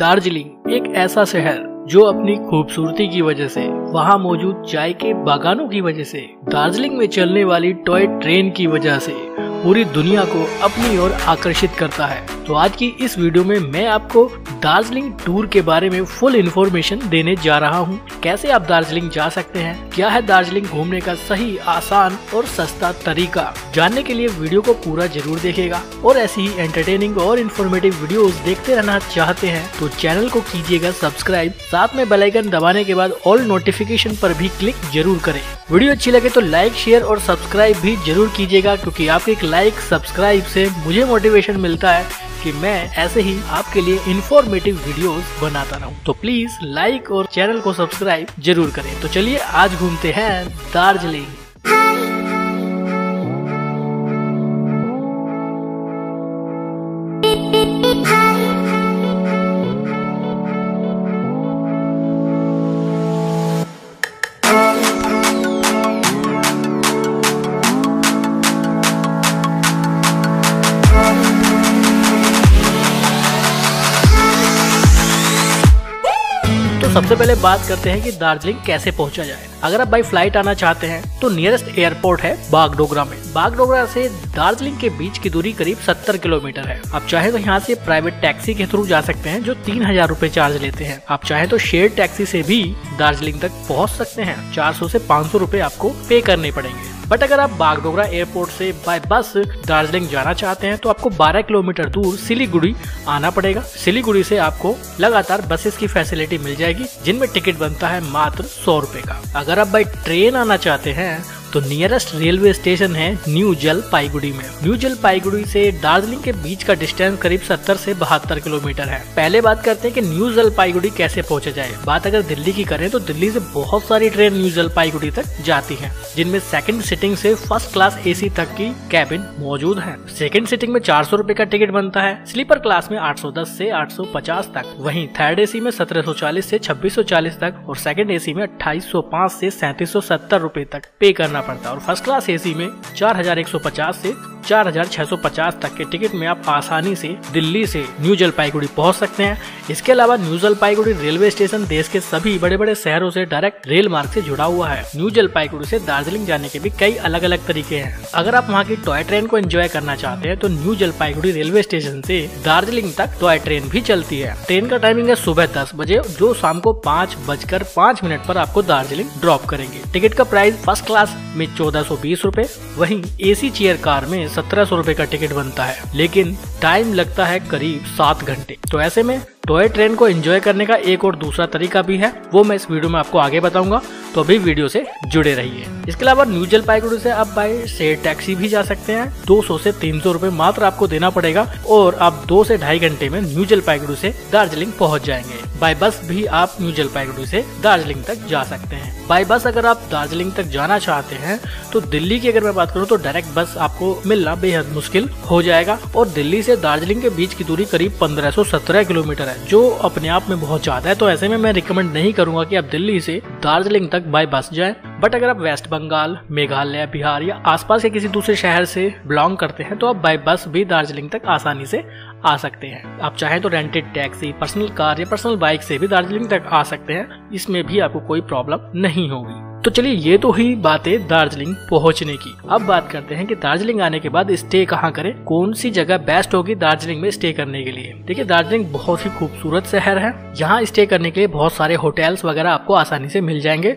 दार्जिलिंग एक ऐसा शहर जो अपनी खूबसूरती की वजह से, वहाँ मौजूद चाय के बागानों की वजह से, दार्जिलिंग में चलने वाली टॉय ट्रेन की वजह से पूरी दुनिया को अपनी ओर आकर्षित करता है। तो आज की इस वीडियो में मैं आपको दार्जिलिंग टूर के बारे में फुल इन्फॉर्मेशन देने जा रहा हूँ। कैसे आप दार्जिलिंग जा सकते हैं? क्या है दार्जिलिंग घूमने का सही, आसान और सस्ता तरीका? जानने के लिए वीडियो को पूरा ज़रूर देखेगा और ऐसी ही एंटरटेनिंग और इन्फॉर्मेटिव वीडियो देखते रहना चाहते हैं तो चैनल को कीजिएगा सब्सक्राइब साथ में बेलाइकन दबाने के बाद ऑल नोटिफिकेशन पर भी क्लिक ज़रूर करें। वीडियो अच्छी लगे तो लाइक शेयर और सब्सक्राइब भी ज़रूर कीजिएगा, क्योंकि आपके लाइक सब्सक्राइब से मुझे मोटिवेशन मिलता है कि मैं ऐसे ही आपके लिए इन्फॉर्मेटिव वीडियोस बनाता रहूँ। तो प्लीज़ लाइक और चैनल को सब्सक्राइब ज़रूर करें। तो चलिए आज घूमते हैं दार्जिलिंग। सबसे पहले बात करते हैं कि दार्जिलिंग कैसे पहुँचा जाए। अगर आप बाई फ़्लाइट आना चाहते हैं तो नियरेस्ट एयरपोर्ट है बागडोगरा में। बागडोगरा से दार्जिलिंग के बीच की दूरी करीब 70 किलोमीटर है। आप चाहे तो यहाँ से प्राइवेट टैक्सी के थ्रू जा सकते हैं, जो तीन हज़ार रूपए चार्ज लेते हैं। आप चाहे तो शेयर टैक्सी से भी दार्जिलिंग तक पहुँच सकते हैं। चार सौ ऐसी पाँच सौ रूपए आपको पे करने पड़ेंगे। बट अगर आप बागडोगरा एयरपोर्ट से बाय बस दार्जिलिंग जाना चाहते हैं तो आपको 12 किलोमीटर दूर सिलीगुड़ी आना पड़ेगा। सिलीगुड़ी से आपको लगातार बसेस की फैसिलिटी मिल जाएगी। जिनमें टिकट बनता है मात्र सौ रूपए का। अगर आप बाई ट्रेन आना चाहते हैं तो नियरेस्ट रेलवे स्टेशन है न्यू जलपाईगुड़ी में। न्यू जलपाईगुड़ी से दार्जिलिंग के बीच का डिस्टेंस करीब 70 से बहत्तर किलोमीटर है। पहले बात करते हैं कि न्यू जलपाईगुड़ी कैसे पहुँचा जाए। बात अगर दिल्ली की करें तो दिल्ली से बहुत सारी ट्रेन न्यू जलपाईगुड़ी तक जाती है, जिनमें सेकंड सिटिंग से फ़र्स्ट क्लास एसी तक की कैबिन मौजूद है। सेकंड सिटिंग में चार सौ का टिकट बनता है। स्लीपर क्लास में आठ से आठ सौ पचास तक। वही थर्ड एसी में सत्रह से छब्बीस तक और सेकंड एसी में अट्ठाईस से सैंतीस रूपए तक। पे करना करना पड़ता और फ़र्स्ट क्लास एसी में 4150 से 4650 तक के टिकट में आप आसानी से दिल्ली से न्यू जलपाईगुड़ी पहुँच सकते हैं। इसके अलावा न्यू जलपाईगुड़ी रेलवे स्टेशन देश के सभी बड़े बड़े शहरों से डायरेक्ट रेल मार्ग से जुड़ा हुआ है। न्यू जलपाईगुड़ी से दार्जिलिंग जाने के भी कई अलग अलग तरीके हैं। अगर आप वहाँ की टॉय ट्रेन को एंजॉय करना चाहते हैं तो न्यू जलपाईगुड़ी रेलवे स्टेशन से दार्जिलिंग तक टॉय ट्रेन भी चलती है। ट्रेन का टाइमिंग है सुबह दस बजे, जो शाम को पाँच बजकर पाँच मिनट पर आपको दार्जिलिंग ड्रॉप करेंगे। टिकट का प्राइस फ़र्स्ट क्लास में चौदह सौ बीस रूपए, वही एसी चेयर कार में सत्रह सौ रूपए का टिकट बनता है, लेकिन टाइम लगता है करीब सात घंटे। तो ऐसे में टॉय ट्रेन को एंजॉय करने का एक और दूसरा तरीका भी है, वो मैं इस वीडियो में आपको आगे बताऊँगा। तो अभी वीडियो से जुड़े रहिए। इसके अलावा न्यू जलपाईगुड़ी से आप बाय शेयर टैक्सी भी जा सकते हैं। 200 से 300 रुपए मात्र आपको देना पड़ेगा और आप दो से ढाई घंटे में न्यू जलपाईगुड़ी से दार्जिलिंग पहुँच जाएँगे। बाय बस भी आप न्यू जलपाईगुड़ी से दार्जिलिंग तक जा सकते हैं। बाय बस अगर आप दार्जिलिंग तक जाना चाहते हैं तो दिल्ली की अगर मैं बात करूँ तो डायरेक्ट बस आपको मिलना बेहद मुश्किल हो जाएगा और दिल्ली से दार्जिलिंग के बीच की दूरी करीब 1517 किलोमीटर है, जो अपने आप में बहुत ज़्यादा है। तो ऐसे में मैं रिकमेंड नहीं करूँगा कि आप दिल्ली से दार्जिलिंग तक बाय बस जाए। बट अगर आप वेस्ट बंगाल, मेघालय, बिहार या आसपास के किसी दूसरे शहर से बिलोंग करते हैं तो आप बाय बस भी दार्जिलिंग तक आसानी से आ सकते हैं। आप चाहें तो रेंटेड टैक्सी पर्सनल कार या पर्सनल बाइक से भी दार्जिलिंग तक आ सकते हैं। इसमें भी आपको कोई प्रॉब्लम नहीं होगी। तो चलिए ये तो ही बात दार्जिलिंग पहुँचने की। अब बात करते हैं कि दार्जिलिंग आने के बाद स्टे कहाँ करें? कौन सी जगह बेस्ट होगी दार्जिलिंग में स्टे करने के लिए? देखिए, दार्जिलिंग बहुत ही खूबसूरत शहर है। यहाँ स्टे करने के लिए बहुत सारे होटल्स वगैरह आपको आसानी से मिल जाएँगे।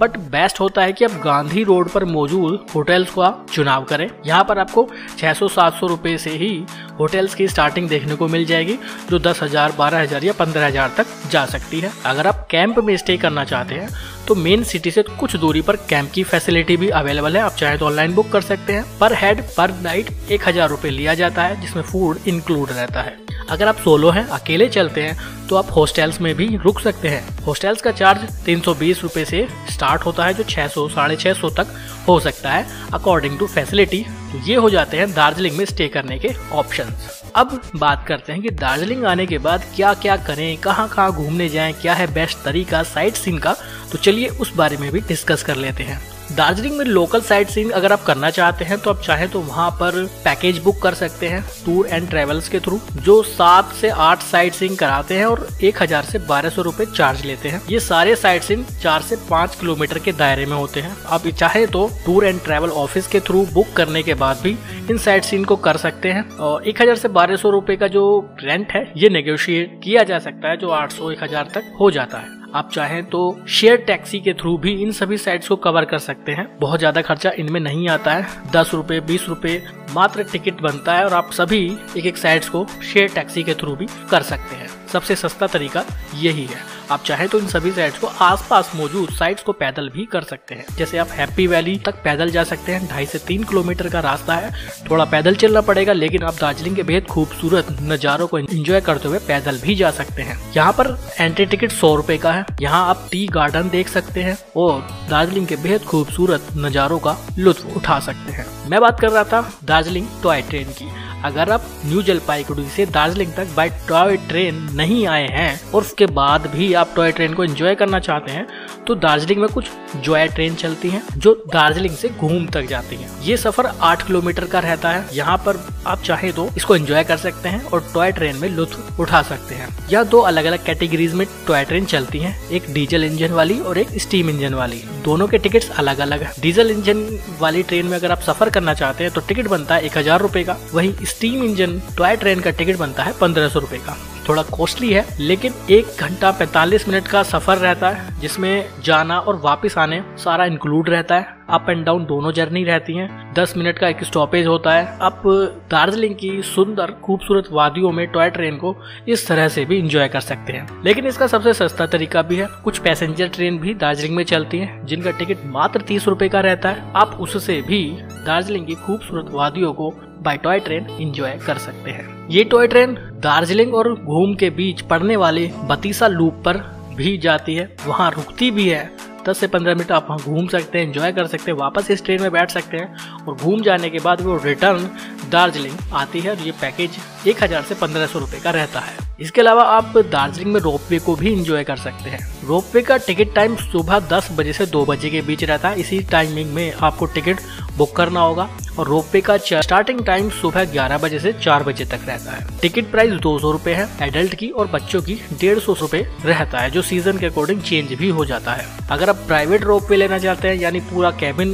बट बेस्ट होता है कि आप गांधी रोड पर मौजूद होटल्स का चुनाव करें। यहाँ पर आपको 600-700 रुपए से ही होटल्स की स्टार्टिंग देखने को मिल जाएगी, जो दस हज़ार, बारह हज़ार या पंद्रह हज़ार तक जा सकती है। अगर आप कैंप में स्टे करना चाहते हैं तो मेन सिटी से कुछ दूरी पर कैंप की फैसिलिटी भी अवेलेबल है। आप चाहे तो ऑनलाइन बुक कर सकते हैं। पर हेड पर नाइट एक हज़ार रूपए लिया जाता है, जिसमें फ़ूड इंक्लूड रहता है। अगर आप सोलो हैं, अकेले चलते हैं तो आप हॉस्टल्स में भी रुक सकते हैं। हॉस्टल्स का चार्ज तीन सौ से स्टार्ट होता है, जो छह सौ, साढ़े छह सौ तक हो सकता है। अकॉर्डिंग टू फैसिलिटी ये हो जाते हैं दार्जिलिंग में स्टे करने के ऑप्शन अब बात करते हैं कि दार्जिलिंग आने के बाद क्या क्या करें, कहाँ कहाँ घूमने जाएँ, क्या है बेस्ट तरीका साइट सीन का। तो चलिए उस बारे में भी डिस्कस कर लेते हैं। दार्जिलिंग में लोकल साइट सीइंग अगर आप करना चाहते हैं तो आप चाहें तो वहाँ पर पैकेज बुक कर सकते हैं टूर एंड ट्रेवल्स के थ्रू जो सात से आठ साइट सीइंग कराते हैं और एक हज़ार से बारह सौ रूपए चार्ज लेते हैं। ये सारे साइट सीइंग चार से पाँच किलोमीटर के दायरे में होते हैं। आप चाहे तो टूर एंड ट्रेवल ऑफ़िस के थ्रू बुक करने के बाद भी इन साइट सीन को कर सकते हैं। और एक हज़ार से बारह सौ रूपए का जो रेंट है, ये नेगोशिएट किया जा सकता है, जो आठ सौ, एक हज़ार तक हो जाता है। आप चाहें तो शेयर टैक्सी के थ्रू भी इन सभी साइट्स को कवर कर सकते हैं। बहुत ज़्यादा खर्चा इनमें नहीं आता है। दस रूपए, बीस रूपए मात्र टिकट बनता है और आप सभी एक एक साइट्स को शेयर टैक्सी के थ्रू भी कर सकते हैं। सबसे सस्ता तरीका यही है। आप चाहे तो इन सभी साइट्स को आसपास मौजूद साइट्स को पैदल भी कर सकते हैं। जैसे आप हैप्पी वैली तक पैदल जा सकते हैं। ढाई से तीन किलोमीटर का रास्ता है। थोड़ा पैदल चलना पड़ेगा, लेकिन आप दार्जिलिंग के बेहद खूबसूरत नज़ारों को एंजॉय करते हुए पैदल भी जा सकते हैं। यहाँ पर एंट्री टिकट सौ रूपए का है। यहाँ आप टी गार्डन देख सकते हैं और दार्जिलिंग के बेहद खूबसूरत नज़ारों का लुत्फ उठा सकते हैं। मैं बात कर रहा था दार्जिलिंग टॉय ट्रेन की। अगर आप न्यू जलपाईगुड़ी से दार्जिलिंग तक बाय टॉय ट्रेन नहीं आए हैं और उसके बाद भी आप टॉय ट्रेन को एंजॉय करना चाहते हैं तो दार्जिलिंग में कुछ जॉय ट्रेन चलती हैं, जो दार्जिलिंग से घूम तक जाती हैं। ये सफ़र आठ किलोमीटर का रहता है। यहाँ पर आप चाहे तो इसको एंजॉय कर सकते हैं और टॉय ट्रेन में लुत्फ उठा सकते हैं। यह दो अलग अलग कैटेगरीज में टॉय ट्रेन चलती हैं, एक डीजल इंजन वाली और एक स्टीम इंजन वाली। दोनों के टिकट अलग अलग है। डीजल इंजन वाली ट्रेन में अगर आप सफ़र करना चाहते हैं तो टिकट बनता है एक हज़ार रूपए का। वही स्टीम इंजन टॉय ट्रेन का टिकट बनता है पंद्रह सौ रूपए का। थोड़ा कॉस्टली है, लेकिन एक घंटा पैतालीस मिनट का सफ़र रहता है, जिसमें जाना और वापस आने सारा इंक्लूड रहता है। अप एंड डाउन दोनों जर्नी रहती हैं। दस मिनट का एक स्टॉपेज होता है। आप दार्जिलिंग की सुंदर, खूबसूरत वादियों में टॉय ट्रेन को इस तरह से भी इंजॉय कर सकते हैं। लेकिन इसका सबसे सस्ता तरीका भी है। कुछ पैसेंजर ट्रेन भी दार्जिलिंग में चलती हैं, जिनका टिकट मात्र तीस रूपए का रहता है। आप उससे भी दार्जिलिंग की खूबसूरत वादियों को बाय टॉय ट्रेन इंजॉय कर सकते हैं। ये टॉय ट्रेन दार्जिलिंग और घूम के बीच पड़ने वाले बतीसा लूप पर भी जाती है। वहाँ रुकती भी है। दस से पंद्रह मिनट आप वहाँ घूम सकते हैं एंजॉय कर सकते हैं, वापस इस ट्रेन में बैठ सकते हैं और घूम जाने के बाद वो रिटर्न दार्जिलिंग आती है और ये पैकेज एक हज़ार से पंद्रह सौ रुपये का रहता है। इसके अलावा आप दार्जिलिंग में रोपवे को भी इंजॉय कर सकते हैं। रोपवे का टिकट टाइम सुबह 10 बजे से 2 बजे के बीच रहता है। इसी टाइमिंग में आपको टिकट बुक करना होगा। और रोपवे का स्टार्टिंग टाइम सुबह 11 बजे से 4 बजे तक रहता है। टिकट प्राइस दो सौ रूपए है। एडल्ट की और बच्चों की डेढ़ सौ रूपए रहता है, जो सीज़न के अकॉर्डिंग चेंज भी हो जाता है। अगर आप प्राइवेट रोपवे लेना चाहते हैं, यानी पूरा कैबिन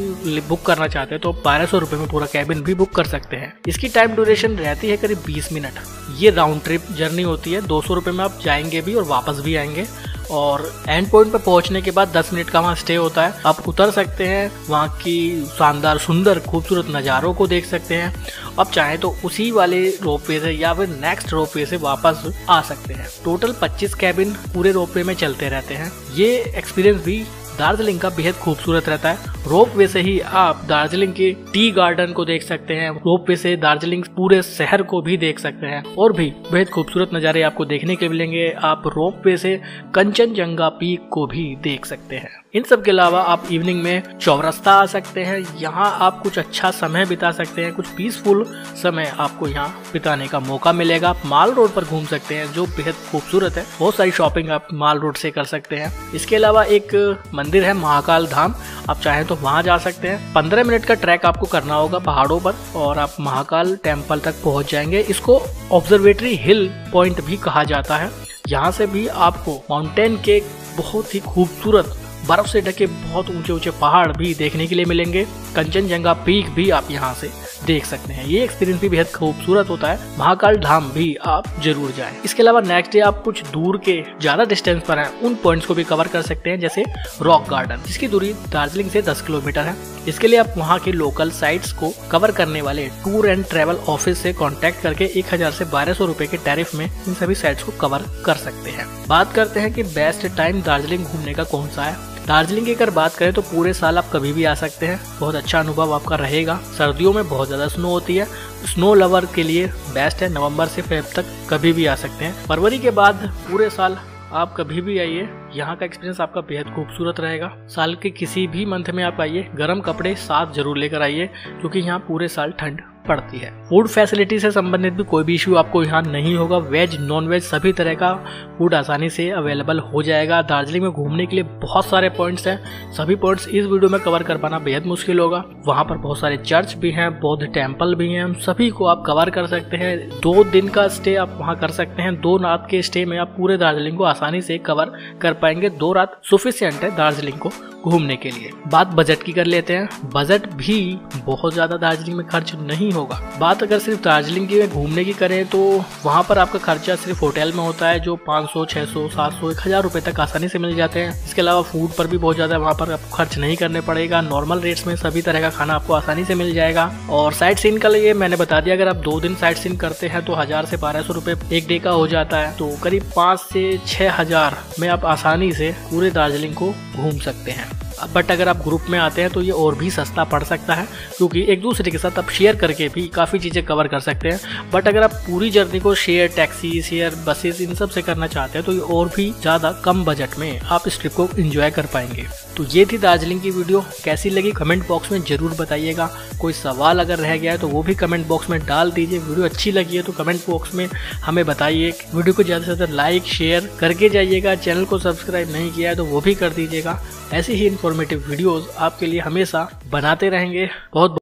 बुक करना चाहते हैं तो बारह सौ रूपए में पूरा कैबिन भी बुक कर सकते हैं। इसकी टाइम ड्यूरेशन रहती है करीब बीस मिनट। ये राउंड ट्रिप जर्नी होती है। दो सौ रूपए में आप जाएँगे भी और वापस भी आएँगे। और एंड पॉइंट पर पहुँचने के बाद 10 मिनट का वहाँ स्टे होता है। आप उतर सकते हैं, वहाँ की शानदार, सुंदर, खूबसूरत नज़ारों को देख सकते हैं। अब चाहे तो उसी वाले रोप वे से या फिर नेक्स्ट रोपवे से वापस आ सकते हैं। टोटल 25 कैबिन पूरे रोपवे में चलते रहते हैं। ये एक्सपीरियंस भी दार्जिलिंग का बेहद खूबसूरत रहता है। रोप वे से ही आप दार्जिलिंग के टी गार्डन को देख सकते हैं। रोप वे से दार्जिलिंग पूरे शहर को भी देख सकते हैं। और भी बेहद खूबसूरत नज़ारे आपको देखने के मिलेंगे। आप रोप वे से कंचनजंगा पीक को भी देख सकते हैं। इन सब के अलावा आप इवनिंग में चौरस्ता आ सकते हैं, यहाँ आप कुछ अच्छा समय बिता सकते हैं, कुछ पीसफुल समय आपको यहाँ बिताने का मौका मिलेगा। आप माल रोड पर घूम सकते हैं, जो बेहद खूबसूरत है। बहुत सारी शॉपिंग आप माल रोड से कर सकते हैं। इसके अलावा एक मंदिर है, महाकाल धाम। आप चाहें तो वहाँ जा सकते हैं। पंद्रह मिनट का ट्रैक आपको करना होगा पहाड़ों पर, और आप महाकाल टेंपल तक पहुँच जाएँगे। इसको ऑब्जर्वेटरी हिल पॉइंट भी कहा जाता है। यहाँ से भी आपको माउंटेन के बहुत ही खूबसूरत बर्फ़ से ढके बहुत ऊँचे ऊँचे पहाड़ भी देखने के लिए मिलेंगे। कंचनजंगा पीक भी आप यहाँ से देख सकते हैं। ये एक्सपीरियंस भी बेहद खूबसूरत होता है। महाकाल धाम भी आप ज़रूर जाएँ। इसके अलावा नेक्स्ट डे आप कुछ दूर के ज़्यादा डिस्टेंस पर हैं, उन पॉइंट्स को भी कवर कर सकते हैं, जैसे रॉक गार्डन जिसकी दूरी दार्जिलिंग से 10 किलोमीटर है। इसके लिए आप वहाँ के लोकल साइट्स को कवर करने वाले टूर एंड ट्रेवल ऑफ़िस से कॉन्टेक्ट करके एक हज़ार से बारह सौ रूपए के टैरिफ में इन सभी साइट्स को कवर कर सकते हैं। बात करते हैं कि बेस्ट टाइम दार्जिलिंग घूमने का कौन सा है। दार्जिलिंग की अगर बात करें तो पूरे साल आप कभी भी आ सकते हैं। बहुत अच्छा अनुभव आपका रहेगा। सर्दियों में बहुत ज़्यादा स्नो होती है। स्नो लवर के लिए बेस्ट है। नवंबर से फेब तक कभी भी आ सकते हैं। फरवरी के बाद पूरे साल आप कभी भी आइए। यहाँ का एक्सपीरियंस आपका बेहद खूबसूरत रहेगा। साल के किसी भी मंथ में आप आइए। गर्म कपड़े साथ ज़रूर लेकर आइए, क्योंकि यहाँ पूरे साल ठंड पड़ती है। फ़ूड फैसिलिटी से संबंधित भी कोई भी इश्यू आपको यहाँ नहीं होगा। वेज नॉन वेज सभी तरह का फ़ूड आसानी से अवेलेबल हो जाएगा। दार्जिलिंग में घूमने के लिए बहुत सारे पॉइंट्स हैं। सभी पॉइंट्स इस वीडियो में कवर कर पाना बेहद मुश्किल होगा। वहाँ पर बहुत सारे चर्च भी हैं, बौद्ध टेंपल भी हैं। सभी को आप कवर कर सकते हैं। दो दिन का स्टे आप वहाँ कर सकते हैं। दो रात के स्टे में आप पूरे दार्जिलिंग को आसानी से कवर कर पाएँगे। दो रात सुफिशियंट है दार्जिलिंग को घूमने के लिए। बात बजट की कर लेते हैं। बजट भी बहुत ज़्यादा दार्जिलिंग में खर्च नहीं होगा। बात अगर सिर्फ़ दार्जिलिंग की घूमने की करें तो वहाँ पर आपका खर्चा सिर्फ़ होटल में होता है जो 500, 600, 700, एक हज़ार रुपए तक आसानी से मिल जाते हैं। इसके अलावा फ़ूड पर भी बहुत ज़्यादा वहाँ पर आपको खर्च नहीं करने पड़ेगा। नॉर्मल रेट्स में सभी तरह का खाना आपको आसानी से मिल जाएगा। और साइड सीन का लिए मैंने बता दिया अगर आप दो दिन साइड सीन करते हैं तो हज़ार से बारह सौ एक डे का हो जाता है। तो करीब पाँच से छह हज़ार में आप आसानी से पूरे दार्जिलिंग को घूम सकते हैं। बट अगर आप ग्रुप में आते हैं तो ये और भी सस्ता पड़ सकता है, क्योंकि एक दूसरे के साथ आप शेयर करके भी काफ़ी चीज़ें कवर कर सकते हैं। बट अगर आप पूरी जर्नी को शेयर टैक्सी शेयर बसेस इन सबसे करना चाहते हैं तो ये और भी ज़्यादा कम बजट में आप इस ट्रिप को इन्जॉय कर पाएँगे। तो ये थी दार्जिलिंग की वीडियो। कैसी लगी कमेंट बॉक्स में ज़रूर बताइएगा। कोई सवाल अगर रह गया है तो वो भी कमेंट बॉक्स में डाल दीजिए। वीडियो अच्छी लगी है तो कमेंट बॉक्स में हमें बताइए। वीडियो को ज़्यादा से ज़्यादा लाइक, शेयर करके जाइएगा। चैनल को सब्सक्राइब नहीं किया है तो वो भी कर दीजिएगा। ऐसी ही इन्फॉर्मेटिव वीडियोज़ आपके लिए हमेशा बनाते रहेंगे। बहुत